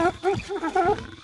Ha ha ha ha!